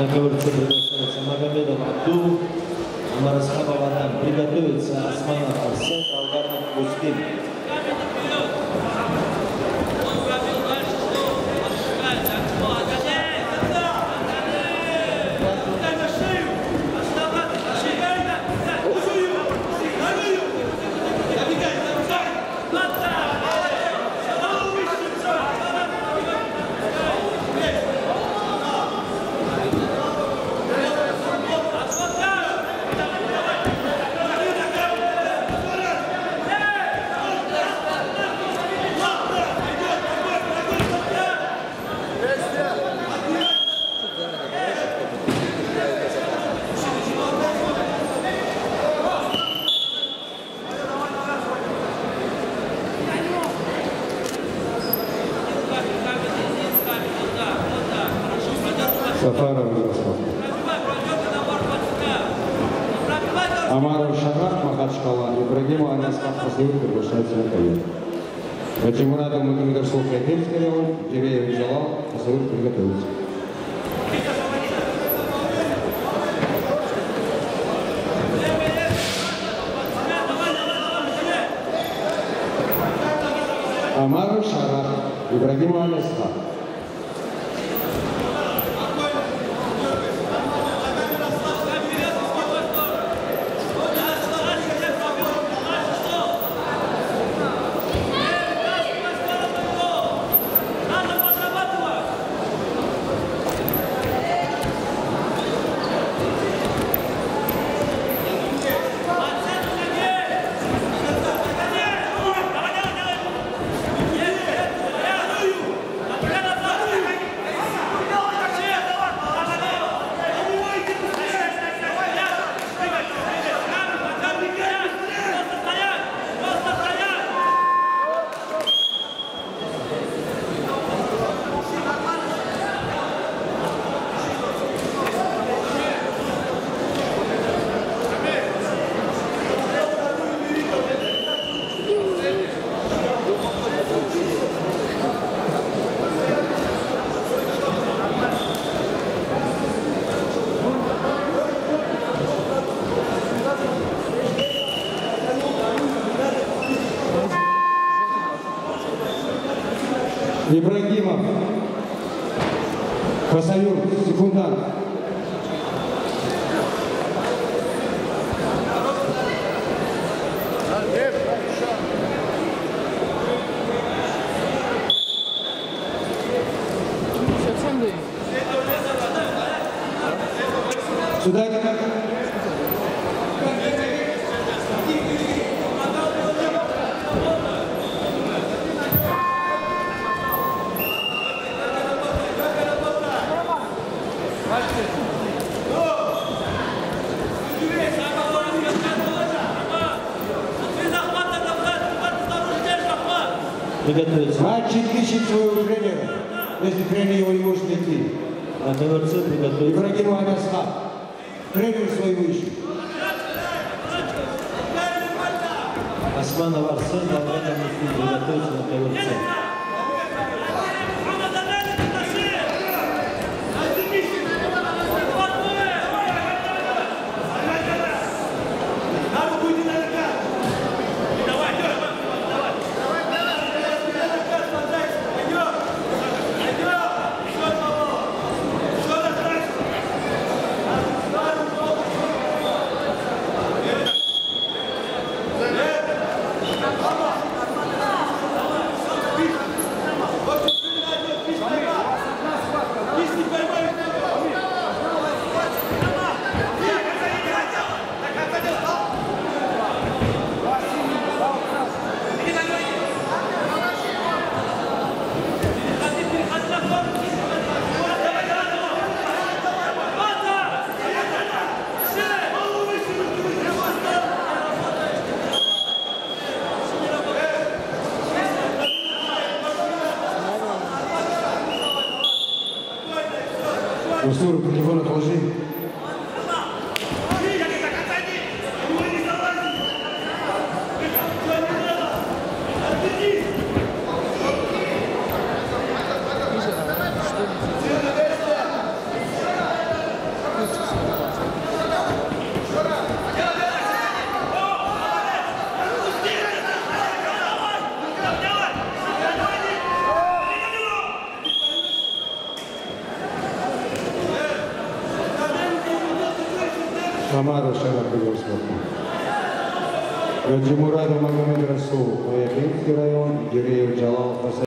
На ковырце предоставляется Магомедов Абдул, Марасхабов Адам. Приготовится Османов Арсен, Алгарнов Муслим. Сафаров Ярослав. Амаров Шахар, Махачкала, Ибрагимов Аляскав, Хасуев приглашается на ковер. Бачимурадов Магомедовского Кайдельского, Киреев Джалал, Хасуев приготовится. Амаров Шахар, Ибрагимов Аляскав. Ибрагимов. Хасаюр, секундант. Сюда Приготовиться. Мальчик ищет своего тренера, если тренер его не может найти. На ковырце приготовиться. Ибрагимов Аляскав. Тренер своего ищет. Османов Арсен, Алгарнов Муслим. Приготовиться на ковырце. Устур, телефон отложи. Амаров Шарап спорта. Гаджимурадов Магомед Расул, Ноябринский район, Гиреев Джалал.